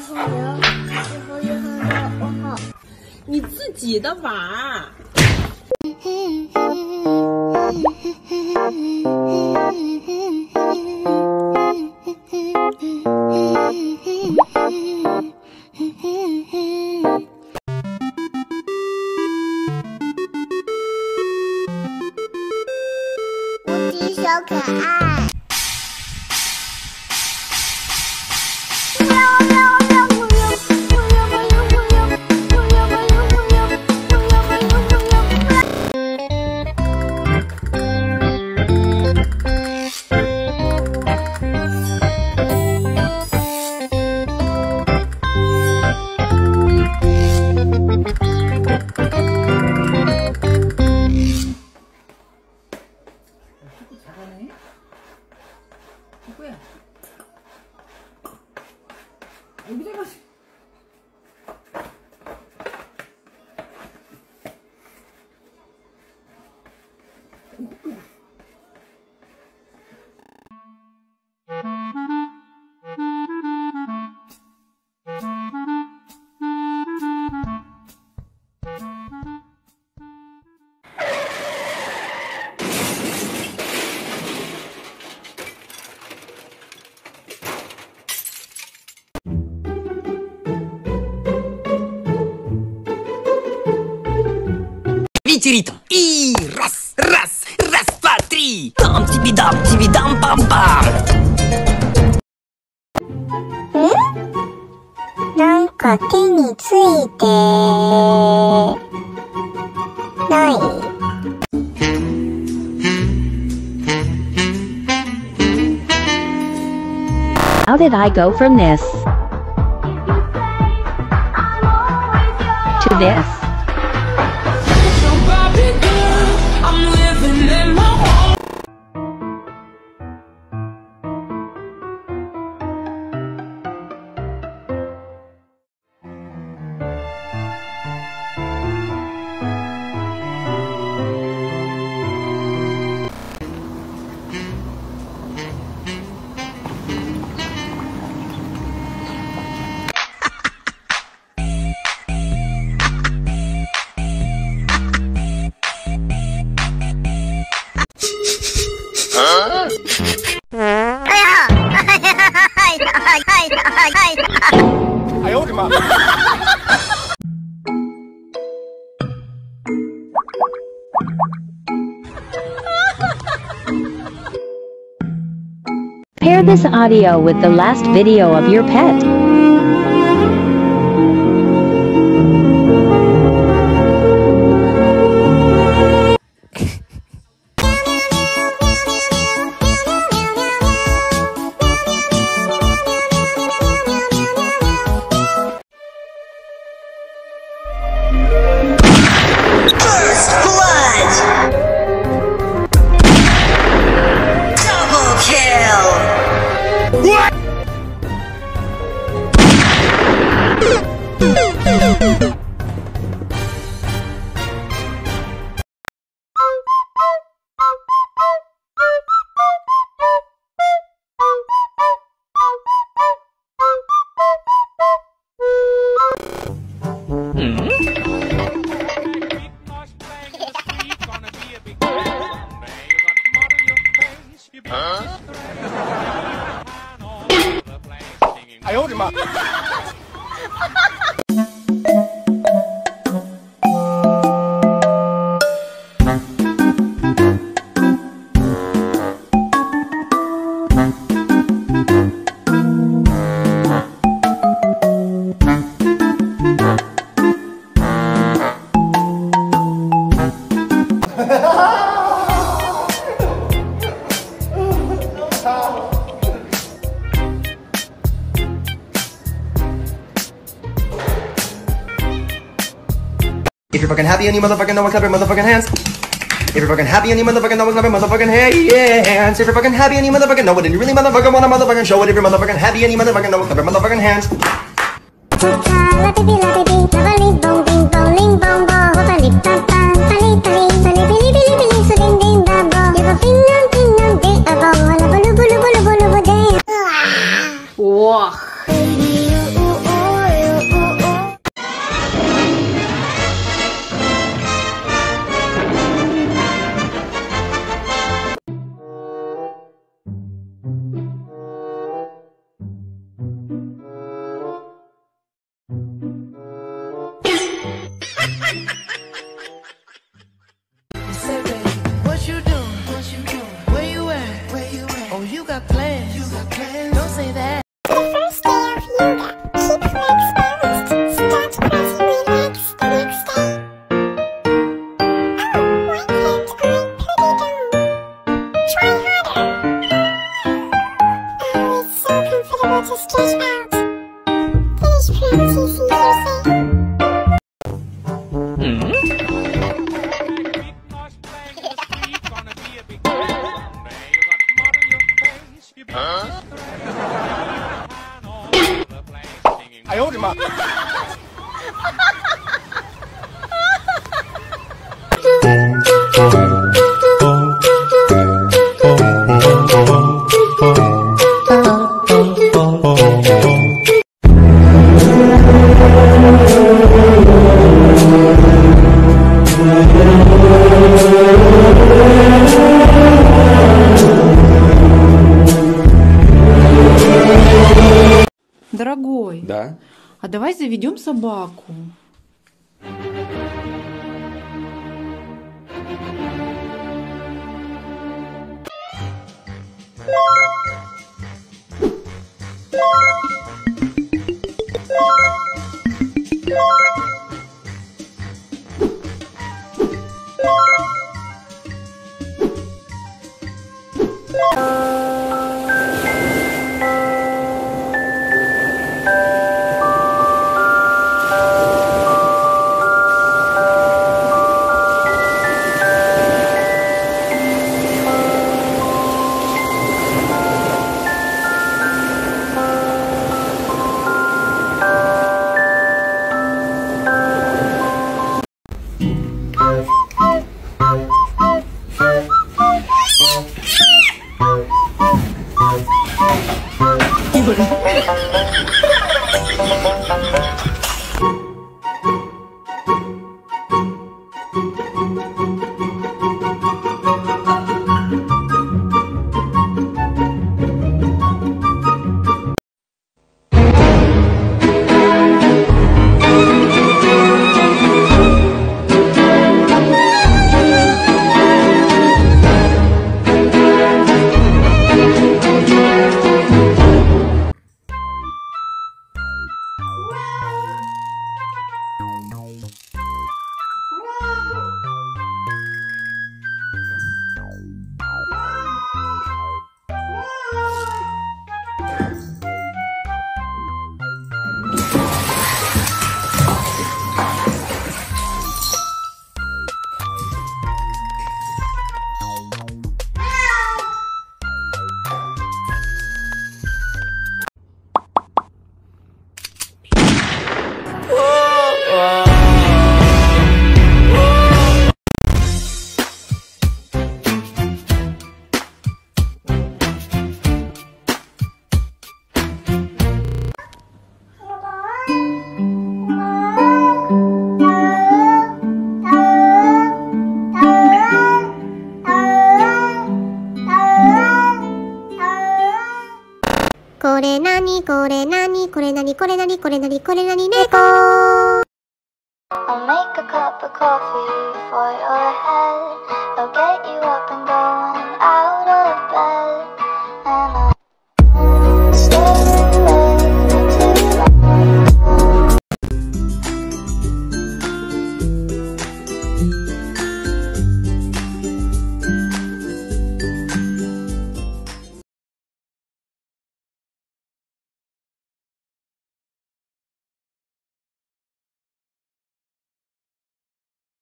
不行，你和有很多，我好，你自己的娃。我的小可爱。 누구야? 여기다가 Вечерito. И раз, раз, раз, два, три. Там тебе дам, тебе дам, пам пам. なんか手についてない。 How did I go from this to this? Pair this audio with the last video of your pet. If you're fucking happy and you motherfucking know it, clap your motherfucking hands. If you're fucking happy and you motherfucking know it, clap your motherfucking hands. If you're fucking happy and you motherfucking know it, and you really motherfucking wanna motherfucking show it. If you're motherfucking happy and you motherfucking know it, clap your motherfucking hands. La baby, la baby, la ba ling bong, bing bong, ling bong bong. Oh, you got plans. Тобой. Да? А давай заведем собаку. これなにこれなにこれなにこれなにこれなにこれなに猫